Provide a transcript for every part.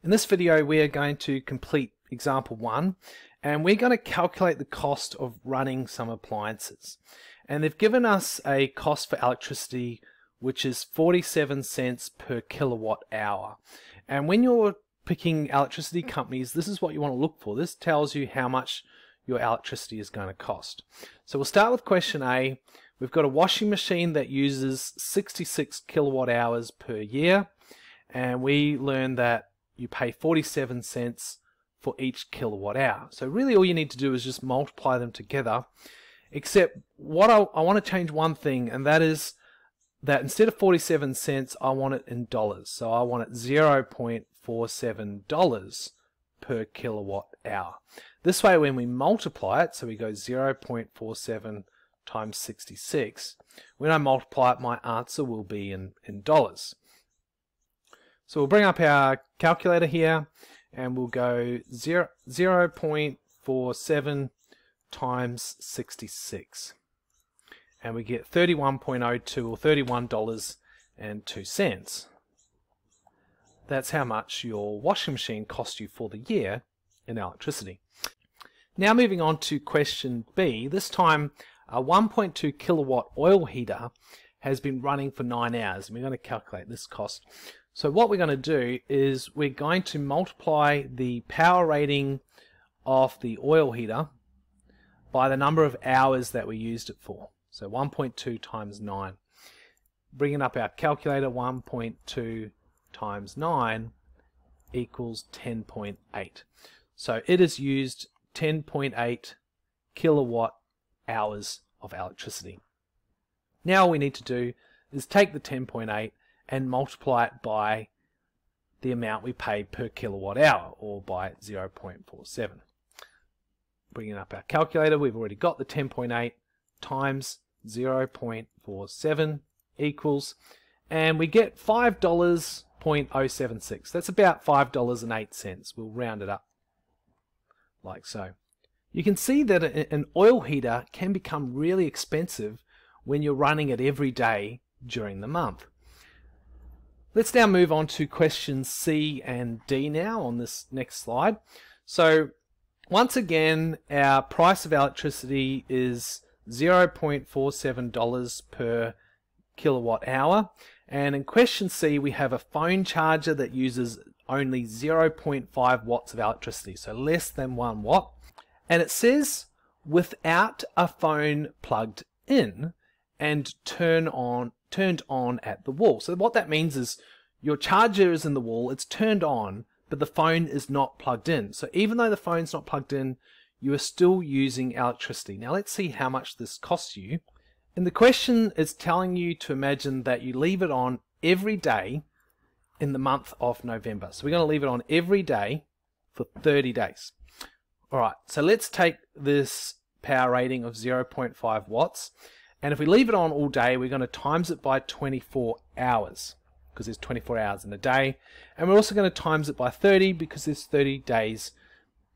In this video we are going to complete example 1 and we're going to calculate the cost of running some appliances. And they've given us a cost for electricity which is 47 cents per kilowatt hour. And when you're picking electricity companies, this is what you want to look for. This tells you how much your electricity is going to cost. So we'll start with question A. We've got a washing machine that uses 66 kilowatt hours per year and we learned that you pay 47 cents for each kilowatt hour. So really all you need to do is just multiply them together. Except what I, I want to change one thing and that is that instead of 47 cents I want it in dollars. So I want it 0.47 dollars per kilowatt hour. This way when we multiply it, so we go 0.47 times 66, when I multiply it my answer will be in, in dollars. So we'll bring up our calculator here and we'll go 0, 0 0.47 times 66 and we get 31.02 or $31.02. That's how much your washing machine cost you for the year in electricity. Now moving on to question B, this time a 1.2 kilowatt oil heater has been running for 9 hours and we're going to calculate this cost. So what we're going to do is we're going to multiply the power rating of the oil heater by the number of hours that we used it for. So 1.2 times 9. Bringing up our calculator, 1.2 times 9 equals 10.8. So it has used 10.8 kilowatt hours of electricity. Now all we need to do is take the 10.8 and multiply it by the amount we paid per kilowatt hour or by 0.47. Bringing up our calculator, we've already got the 10.8 times 0.47 equals, and we get $5.076. That's about $5.08. We'll round it up like so. You can see that an oil heater can become really expensive when you're running it every day during the month. Let's now move on to questions C and D now on this next slide. So once again, our price of electricity is $0.47 per kilowatt hour. And in question C, we have a phone charger that uses only 0.5 watts of electricity, so less than 1 watt. And it says without a phone plugged in and turn on turned on at the wall. So what that means is your charger is in the wall, it's turned on, but the phone is not plugged in. So even though the phone's not plugged in, you are still using electricity. Now let's see how much this costs you. And the question is telling you to imagine that you leave it on every day in the month of November. So we're going to leave it on every day for 30 days. Alright, so let's take this power rating of 0.5 watts and if we leave it on all day, we're going to times it by 24 hours because there's 24 hours in a day. And we're also going to times it by 30 because there's 30 days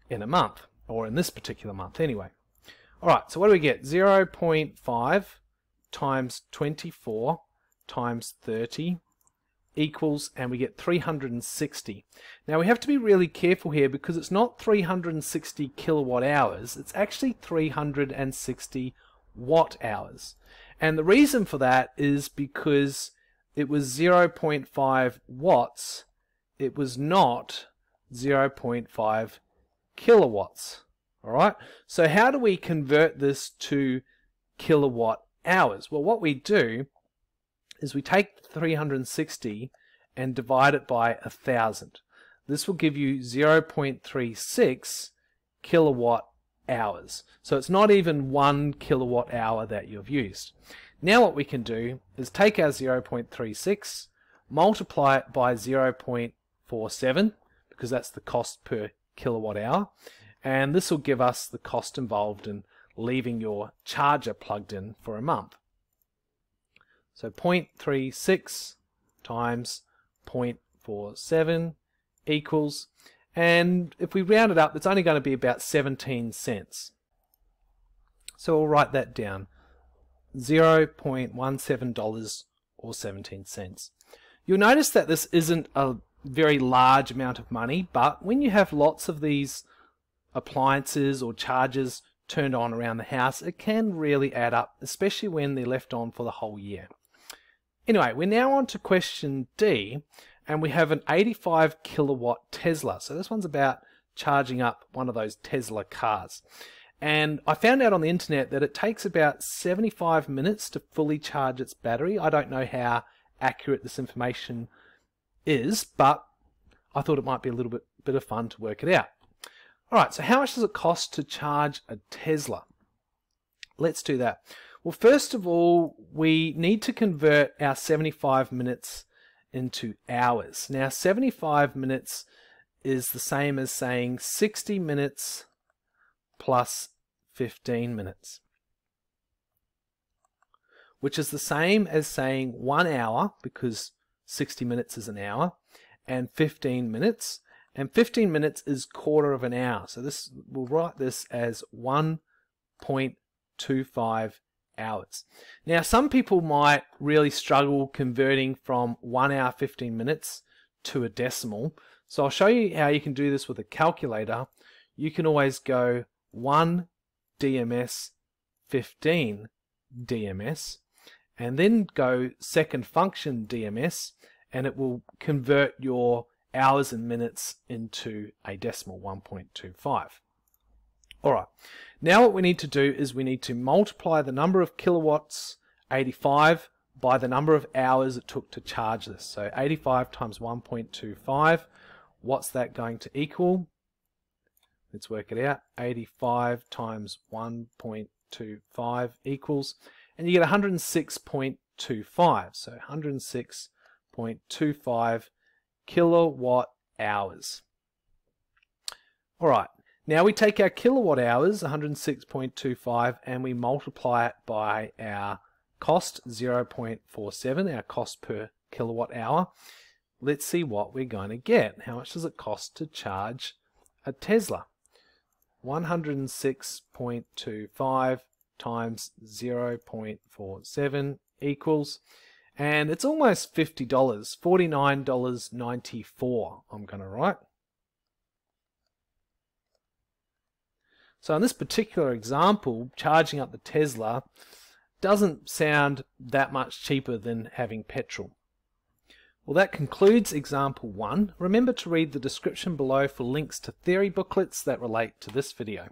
in a month, or in this particular month anyway. Alright, so what do we get? 0.5 times 24 times 30 equals, and we get 360. Now we have to be really careful here because it's not 360 kilowatt hours, it's actually 360 watt hours. And the reason for that is because it was 0.5 watts, it was not 0.5 kilowatts. Alright, so how do we convert this to kilowatt hours? Well, what we do is we take 360 and divide it by 1000. This will give you 0.36 kilowatt hours. So it's not even one kilowatt hour that you've used. Now what we can do is take our 0.36, multiply it by 0.47, because that's the cost per kilowatt hour, and this will give us the cost involved in leaving your charger plugged in for a month. So 0.36 times 0.47 equals and if we round it up, it's only going to be about 17 cents. So we'll write that down. $0.17 or 17 cents. You'll notice that this isn't a very large amount of money, but when you have lots of these appliances or charges turned on around the house, it can really add up, especially when they're left on for the whole year. Anyway, we're now on to question D, and we have an 85 kilowatt Tesla. So this one's about charging up one of those Tesla cars. And I found out on the internet that it takes about 75 minutes to fully charge its battery. I don't know how accurate this information is, but I thought it might be a little bit, bit of fun to work it out. All right, so how much does it cost to charge a Tesla? Let's do that. Well, first of all, we need to convert our 75 minutes into hours. Now, 75 minutes is the same as saying 60 minutes plus 15 minutes, which is the same as saying one hour, because 60 minutes is an hour, and 15 minutes, and 15 minutes is quarter of an hour. So this we'll write this as 1.25 hours. Now some people might really struggle converting from 1 hour 15 minutes to a decimal. So I'll show you how you can do this with a calculator. You can always go 1 DMS 15 DMS and then go second function DMS and it will convert your hours and minutes into a decimal 1.25. Alright, now what we need to do is we need to multiply the number of kilowatts, 85, by the number of hours it took to charge this. So 85 times 1.25, what's that going to equal? Let's work it out. 85 times 1.25 equals, and you get 106.25. So 106.25 kilowatt hours. All right, now we take our kilowatt hours, 106.25, and we multiply it by our cost, 0.47, our cost per kilowatt hour. Let's see what we're going to get. How much does it cost to charge a Tesla? 106.25 times 0.47 equals and it's almost $50, $49.94 I'm going to write. So in this particular example, charging up the Tesla doesn't sound that much cheaper than having petrol. Well, that concludes example one. Remember to read the description below for links to theory booklets that relate to this video.